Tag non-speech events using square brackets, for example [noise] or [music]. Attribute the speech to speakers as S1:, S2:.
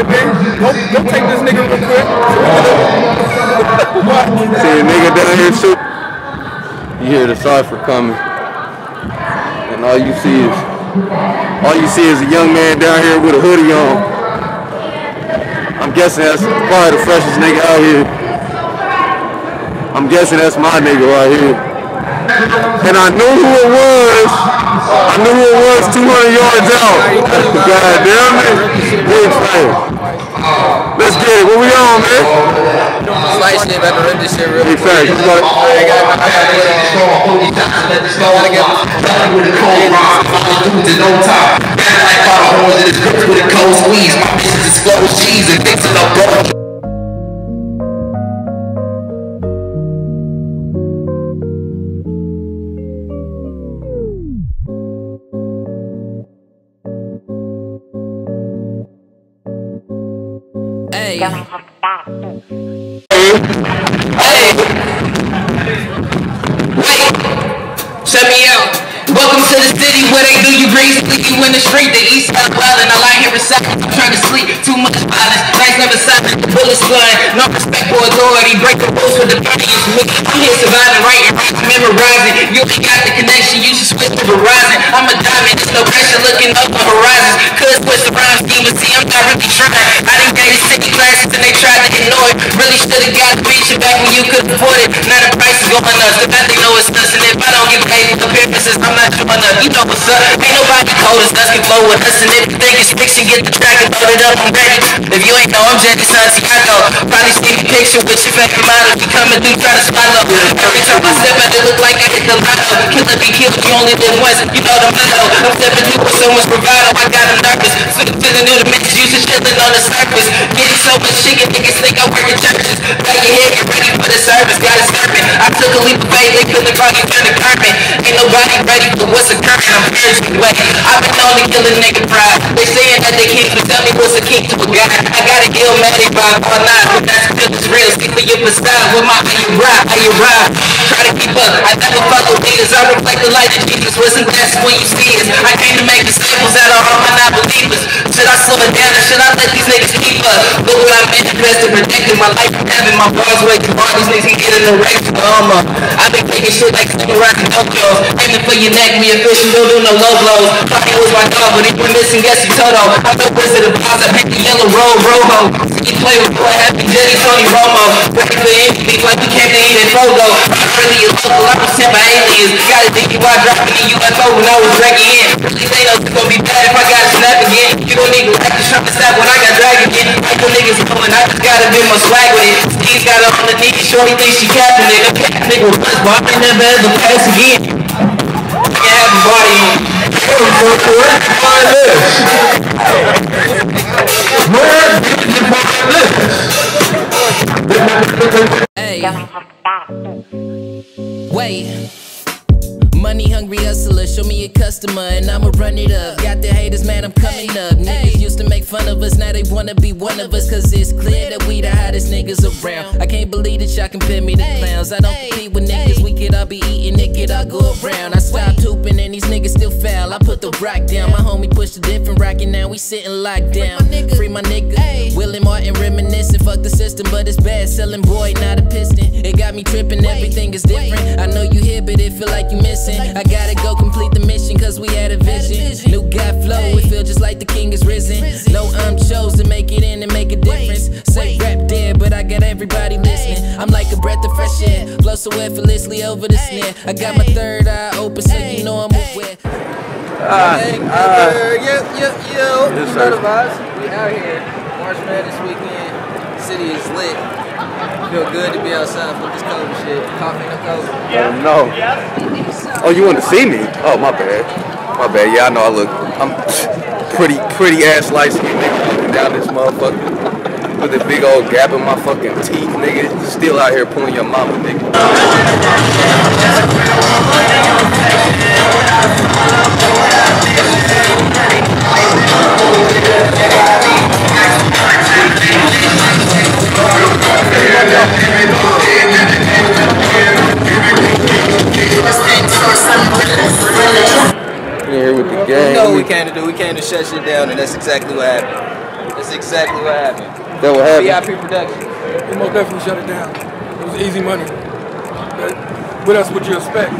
S1: Hey go, go take this nigga real quick. [laughs]
S2: See a nigga down here shoot. You hear the cipher coming. And all you see is all you see is a young man down here with a hoodie on. I'm guessing that's probably the freshest nigga out here. I'm guessing that's my nigga right here. And I knew who it was. I knew who it was 200 yards out. [laughs] God damn it. Big. Let's get it. What we on, man?
S1: Slight shit, about to rip this shit real
S2: Big fact. You got-
S1: I got, I got to
S3: with a cold rock, follow dudes in no time. Got like five horns in his grips with a cold squeeze. My bitches explode cheese and fixing up gold.
S4: Hey,
S3: Hey! Wait! Shut me out. Welcome to the city where they do you grease, leave you in the street. The east side wildin', I lie here inside, I'm trying to sleep. Too much violence, nights never silent, bullets flying. No respect for authority, break the rules for the party. It's me. I'm here surviving, writing, memorizing. You ain't got the connection, you should switch to Verizon. I'm a diamond, there's no pressure looking up on horizons. Could switch the rhyme I'm not really trying. I done gave city classes and they tried to ignore it. Really should've got the beach back when you could afford it. Now the price is going up, the fact they know it's us. And if I don't get paid I'm not showing up. You know what's up. Ain't nobody cold as us can flow with us. And if you think it's fiction, get the track and load it up. I'm ready. If you ain't know, I'm Jetty Santiago. Probably see the picture with your favorite model. You coming through, try to swallow. Every time I step out, it look like I hit the lotto. Killer be killed, you only live once. You know the motto. I'm stepping through with so much bravado. I got them nervous. Switching to the new dimensions, used to chilling on the surface. Getting so much shit, niggas think I work in churches. Bow your head, get ready for the service. Got a serpent. I took a leap of faith, they couldn't call me ready for what's occurring. I'm urgent way. I've been known to kill a nigga pride. They saying that they can't, but tell me what's a king to a guy. I got a Illmatic vibe or not, but that's because it's real. Stick to your facade with my how you ride, how you ride. Try to keep up. I never follow leaders. I reflect the light of Jesus. Wasn't that when you see us? I came to make disciples I or should I let these niggas keep up? Look what I manifested, protecting my life from heaven. My bars way too hard. These niggas can get in the race. Um, uh, I've been taking shit like samurai and Tokyo. Aiming for your neck, me official, don't do no low blows. He was my dog, but he went missing, guess he Toto. I'm no wizard of Oz, I paint the yellow road, Rojo. He play with boy, happy Jetty, Tony Romo. Ready for empty, like we came to eat at Fogo. I'm really a local, I was sent by aliens. Got a why dropping the UFO when I was dragging in. Really they know it's gonna be bad if I again. You don't need to like to try to stop when I got drag again. Like the niggas going, I just gotta be my swag with it. Steve's got her on the knee, shorty thinks she capping it. A cat nigga was bust, but I never ever pass again. I can have a body on.
S5: Find this.
S4: hey. Wait. Money hungry hustler, show me a customer and I'ma run it up. Got the haters, man, I'm coming up. Niggas used to make fun of us, now they wanna be one of us. Cause it's clear that we the hottest niggas around. I can't believe that y'all compare me to clowns. I don't compete with niggas, we could all be eating, it could all go around. I stopped hooping and these niggas still foul. I put the rock down, my homie pushed a different rock and now we sitting locked down. Free my nigga, Willie Martin reminiscing. Fuck the system, but it's bad. Selling boy, not a piston. It got me tripping, everything is different. I know missing. I gotta go complete the mission, cause we had a vision. New God flow, it feel just like the king is risen. No, I'm chose to make it in and make a difference. Say rap dead, but I got everybody listening. I'm like a breath of fresh air, flow so effortlessly over the snare. I got my third eye open, so you know I'm aware.
S1: Hey, uh, yo, yo, yo.
S2: Yes,
S1: you
S2: sir.
S1: know the vibes. We out here. March Madness weekend. City is lit. Feel good to be outside for this cold shit. Coffee no cold.
S2: Oh no. Oh, you want to see me? Oh, my bad. My bad. Yeah, I know I look. I'm pretty, pretty ass light skinned nigga walking down this motherfucker with a big old gap in my fucking teeth, nigga. Still out here pulling your mama, nigga.
S1: Came to do. We came to shut shit down, and that's exactly what happened. That's
S3: That's exactly what happened.
S2: That what happened.
S3: VIP production.
S6: They most definitely shut it down. It was easy money. But what else would you expect?